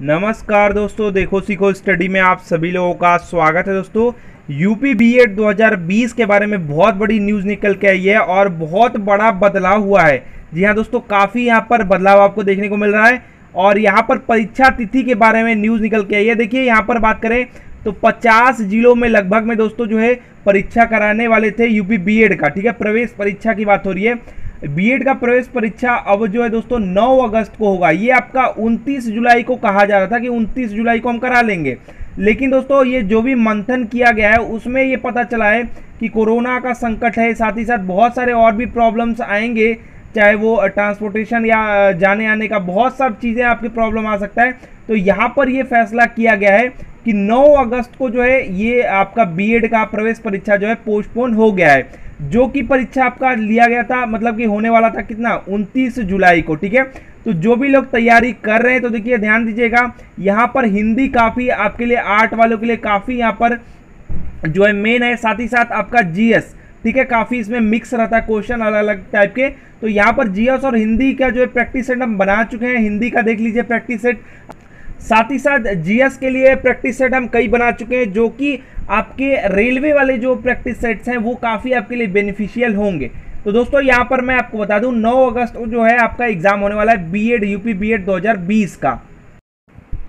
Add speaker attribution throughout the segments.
Speaker 1: नमस्कार दोस्तों, देखो सीखो स्टडी में आप सभी लोगों का स्वागत है दोस्तों। यूपी बी एड दो हज़ार बीस के बारे में बहुत बड़ी न्यूज़ निकल के आई है और बहुत बड़ा बदलाव हुआ है। जी हाँ दोस्तों, काफ़ी यहाँ पर बदलाव आपको देखने को मिल रहा है और यहाँ पर परीक्षा तिथि के बारे में न्यूज़ निकल के आई है। देखिए, यहाँ पर बात करें तो 50 जिलों में लगभग में दोस्तों जो है परीक्षा कराने वाले थे यूपी बीएड का, ठीक है? प्रवेश परीक्षा की बात हो रही है। बीएड का प्रवेश परीक्षा अब जो है दोस्तों 9 अगस्त को होगा। ये आपका 29 जुलाई को कहा जा रहा था कि 29 जुलाई को हम करा लेंगे। लेकिन दोस्तों ये जो भी मंथन किया गया है, उसमें ये पता चला है कि कोरोना का संकट है, साथ ही साथ बहुत सारे और भी प्रॉब्लम्स आएँगे, चाहे वो ट्रांसपोर्टेशन या जाने आने का बहुत सब चीज़ें आपकी प्रॉब्लम आ सकता है। तो यहाँ पर ये फैसला किया गया है कि 9 अगस्त को जो है ये आपका बीएड का प्रवेश परीक्षा जो है पोस्टपोन हो गया है। जो कि परीक्षा आपका लिया गया था मतलब कि होने वाला था कितना? 29 जुलाई को, ठीक है? तो जो भी लोग तैयारी कर रहे हैं तो देखिए, ध्यान दीजिएगा, यहाँ पर हिंदी काफ़ी आपके लिए, आर्ट वालों के लिए काफ़ी यहाँ पर जो है मेन है। साथ ही साथ आपका जीएस ठीक है? काफ़ी इसमें मिक्स रहता है क्वेश्चन अलग अलग टाइप के। तो यहाँ पर जीएस और हिंदी का जो है प्रैक्टिस सेट हम बना चुके हैं। हिंदी का देख लीजिए प्रैक्टिस सेट साथ ही साथ जीएस के लिए प्रैक्टिस सेट हम कई बना चुके हैं, जो कि आपके रेलवे वाले जो प्रैक्टिस सेट्स हैं, वो काफ़ी आपके लिए बेनिफिशियल होंगे। तो दोस्तों, यहाँ पर मैं आपको बता दूँ 9 अगस्त को जो है आपका एग्ज़ाम होने वाला है बीएड यूपी बीएड 2020 का।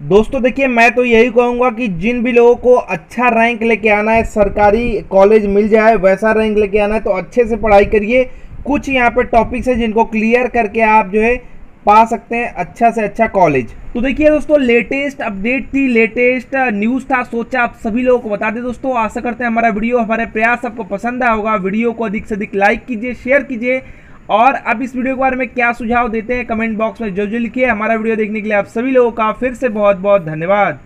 Speaker 1: दोस्तों, देखिए, मैं तो यही कहूँगा कि जिन भी लोगों को अच्छा रैंक लेके आना है, सरकारी कॉलेज मिल जाए, वैसा रैंक लेके आना है तो अच्छे से पढ़ाई करिए। कुछ यहाँ पे टॉपिक्स है जिनको क्लियर करके आप जो है पा सकते हैं अच्छा से अच्छा कॉलेज तो देखिए दोस्तों लेटेस्ट अपडेट थी लेटेस्ट न्यूज़ था, सोचा आप सभी लोगों को बता दें दोस्तों। आशा करते हैं हमारा वीडियो हमारे प्रयास आपको पसंद आया होगा। वीडियो को अधिक से अधिक लाइक कीजिए शेयर कीजिए। और अब इस वीडियो के बारे में क्या सुझाव देते हैं कमेंट बॉक्स में जो जो लिखिए। हमारा वीडियो देखने के लिए आप सभी लोगों का फिर से बहुत बहुत धन्यवाद।